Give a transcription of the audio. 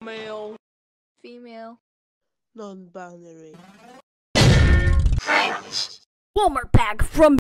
Male. Female. Non-binary. Walmart bag from